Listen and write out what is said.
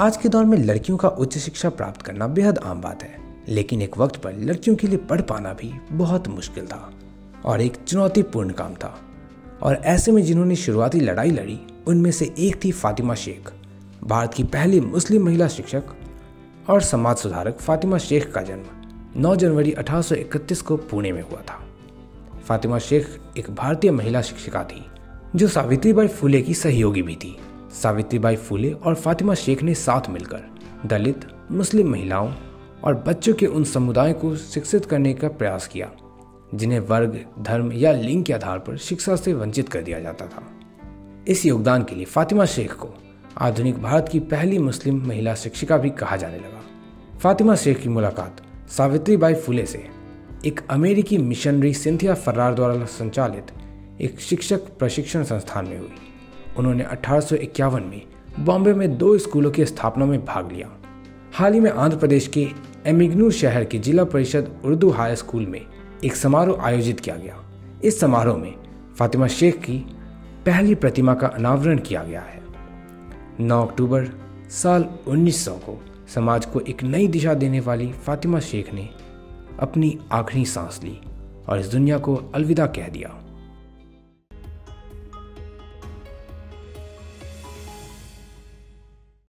आज के दौर में लड़कियों का उच्च शिक्षा प्राप्त करना बेहद आम बात है, लेकिन एक वक्त पर लड़कियों के लिए पढ़ पाना भी बहुत मुश्किल था और एक चुनौतीपूर्ण काम था। और ऐसे में जिन्होंने शुरुआती लड़ाई लड़ी, उनमें से एक थी फातिमा शेख, भारत की पहली मुस्लिम महिला शिक्षक और समाज सुधारक फातिमा शेख का जन्म 9 जनवरी 1831 को पुणे में हुआ था। फातिमा शेख एक भारतीय महिला शिक्षिका थी, जो सावित्रीबाई फुले की सहयोगी भी थी। सावित्रीबाई फुले और फातिमा शेख ने साथ मिलकर दलित, मुस्लिम महिलाओं और बच्चों के उन समुदायों को शिक्षित करने का प्रयास किया, जिन्हें वर्ग, धर्म या लिंग के आधार पर शिक्षा से वंचित कर दिया जाता था। इस योगदान के लिए फातिमा शेख को आधुनिक भारत की पहली मुस्लिम महिला शिक्षिका भी कहा जाने लगा। फातिमा शेख की मुलाकात सावित्रीबाई फुले से एक अमेरिकी मिशनरी सिंथिया फर्रार द्वारा संचालित एक शिक्षक प्रशिक्षण संस्थान में हुई। उन्होंने अठारह सौ इक्यावन में बॉम्बे में दो स्कूलों की स्थापना में भाग लिया। हाल ही में आंध्र प्रदेश के एमिग्नूर शहर के जिला परिषद उर्दू हाई स्कूल में एक समारोह आयोजित किया गया। इस समारोह में फातिमा शेख की पहली प्रतिमा का अनावरण किया गया है। 9 अक्टूबर साल 1900 को समाज को एक नई दिशा देने वाली फातिमा शेख ने अपनी आखिरी सांस ली और इस दुनिया को अलविदा कह दिया।